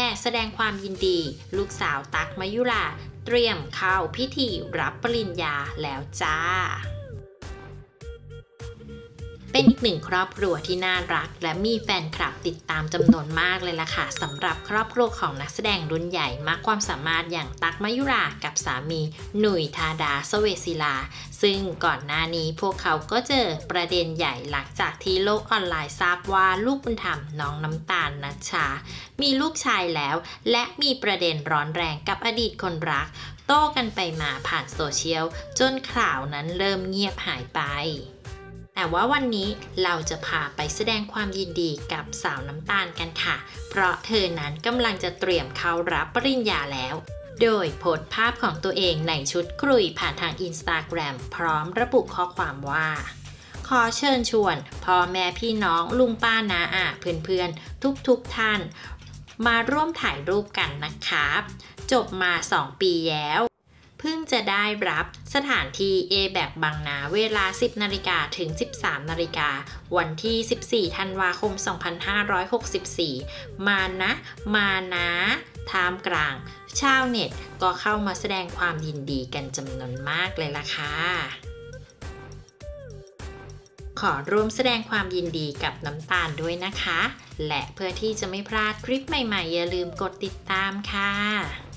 ห่แสดงความยินดี ลูกสาวตักมายุราเตรียมเข้าพิธีรับปริญญาแล้วจ้า เป็นอีกหนึ่งครอบครัวที่น่ารัก และมีแฟนคลับติดตามจำนวนมากเลยล่ะค่ะสำหรับครอบครัวของนักแสดงรุ่นใหญ่มากความสามารถอย่างตักมายุรากับสามีหนุ่ยธาดาสเวศิลา ซึ่งก่อนหน้านี้พวกเขาก็เจอประเด็นใหญ่หลังจากที่โลกออนไลน์ทราบว่าลูกบุญธรรมน้องน้ำตาลนัชชา มีลูกชายแล้ว และมีประเด็นร้อนแรงกับอดีตคนรัก โต้กันไปมาผ่านโซเชียลจนข่าวนั้นเริ่มเงียบหายไป แต่ว่าวันนี้เราจะพาไปแสดงความยินดีกับสาวน้ำตาลกันค่ะ เพราะเธอนั้นกำลังจะเตรียมเข้ารับปริญญาแล้ว โดยโพสต์ภาพของตัวเองในชุดครุยผ่านทางอินสตาแกรมพร้อมระบุข้อความว่า ขอเชิญชวนพ่อแม่พี่น้องลุงป้านาอาเพื่อนๆ ทุกๆทท่าน มาร่วมถ่ายรูปกันนะครับจบมา 2 ปีแล้ว เพิ่งจะได้รับสถานที่ A แบบบางนาเวลา 10นาฬิกาถึง 13นาฬิกาวันที่ 14 ธันวาคม 2564 มานะ มานะท่ามกลาง ชาวเน็ตก็เข้ามาแสดงความยินดีกันจำนวนมากเลยล่ะค่ะขอร่วมแสดงความยินดีกับน้ำตาลด้วยนะคะ และเพื่อที่จะไม่พลาดคลิปใหม่ๆ อย่าลืมกดติดตามค่ะ